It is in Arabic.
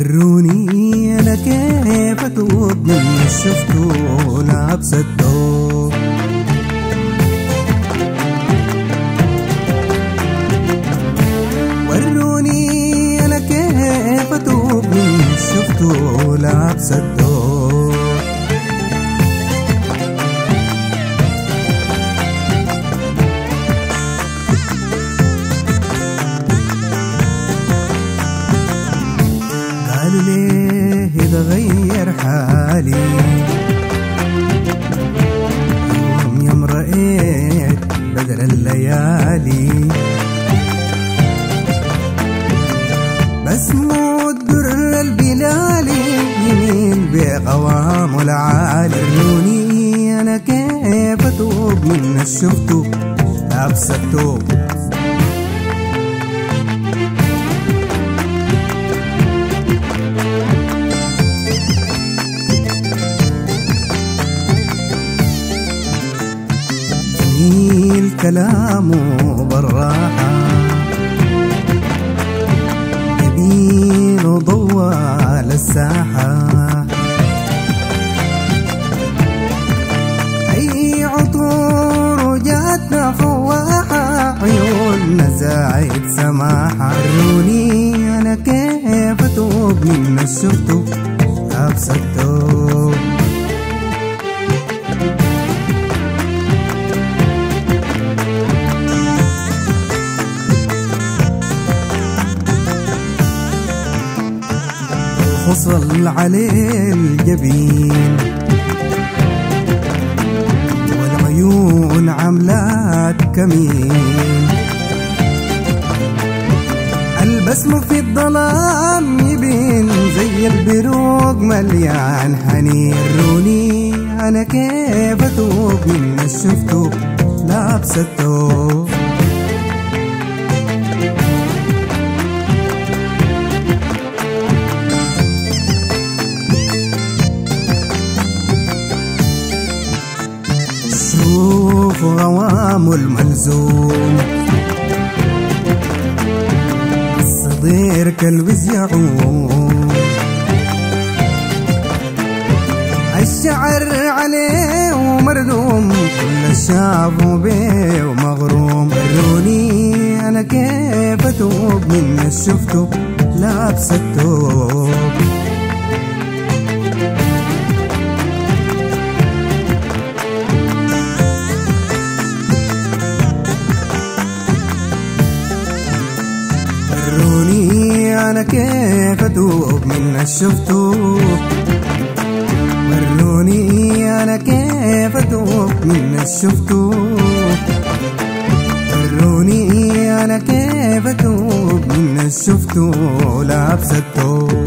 وروني أنا كيف اتوب من شفته لابس الثوب وروني أنا كيف اتوب من شفته لابس الثوب ليه اتغير حالي. يوم يوم رأيت بدل الليالي. بس مو الدر البلالي يمين بقوام العالي روني أنا كيف أتوب من الشفتو لابس التوب جميل كلامه بالراحة. جبين وضوى للساحة أي عطور وجاتنا فواحة عيوننا زايد سماحة. روني أنا كيف أتوب من الشفتو لابس فصل عليه الجبين. والعيون عملات كمين. البسم في الظلام يبين زي البروق مليان. حنين روني أنا كيف أتوب؟ من الشفتو لابس الثوب شوف غوام الملزوم الصدير كالوز يعوم. الشعر عليه ومردوم كل الشاف بيه ومغروم. روني أنا كيف أتوب من الشفتو لابس التوب وروني أنا كيف اتوب من الشفتو وروني أنا كيف اتوب من الشفتو وروني أنا كيف اتوب من الشفتو لابس التوب